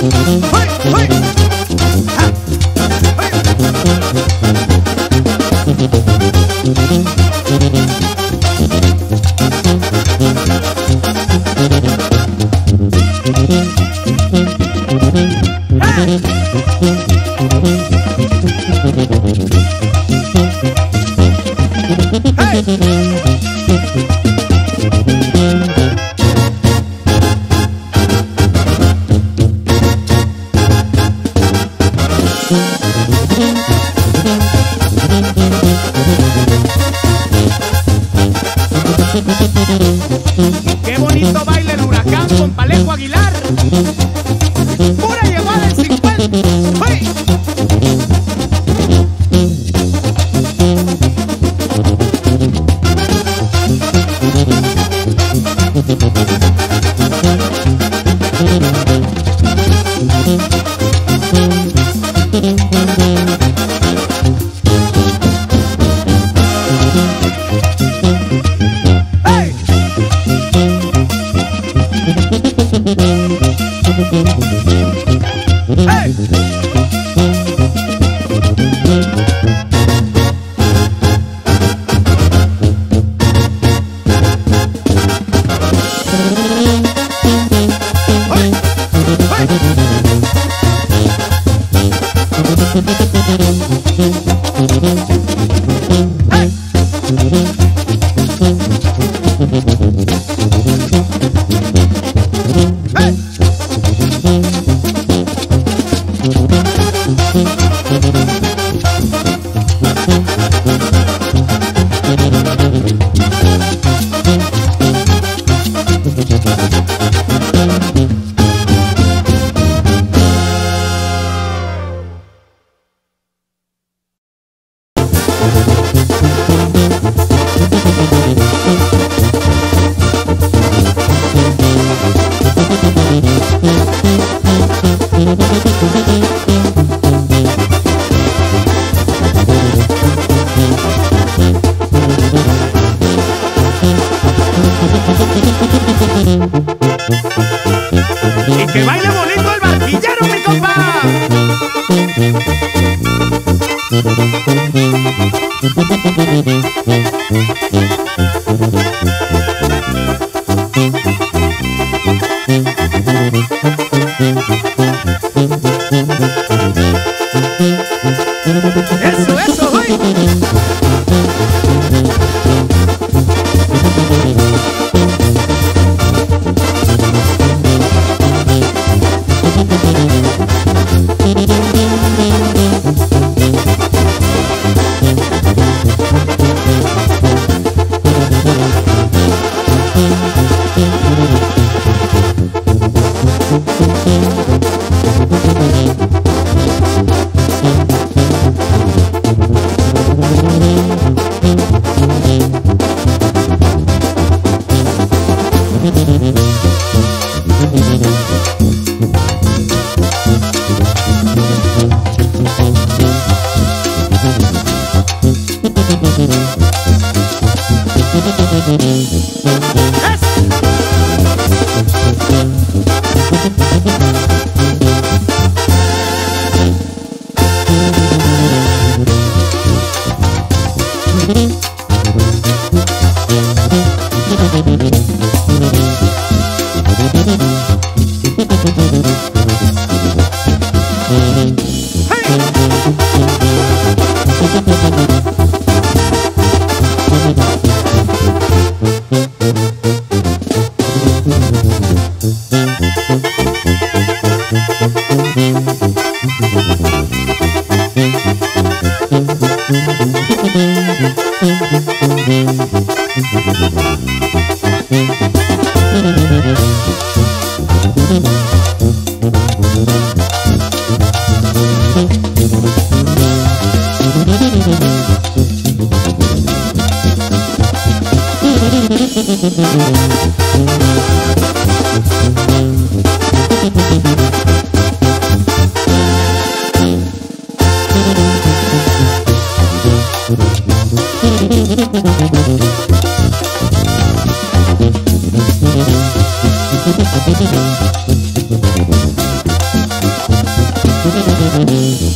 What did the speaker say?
Hey! Qué bonito baile el huracán con Palejo Aguilar. ¡Hey! Que baile bonito el barquillero, mi compa. Mm-hmm. Thank Thank